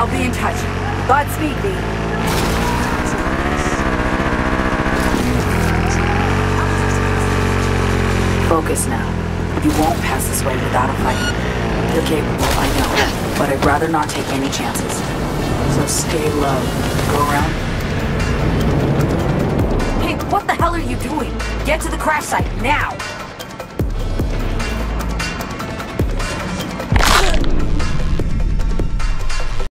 I'll be in touch. Godspeed, me. Focus now. You won't pass this way without a fight. You're capable, I know, but I'd rather not take any chances. So stay low. Go around. Hey, what the hell are you doing? Get to the crash site, now!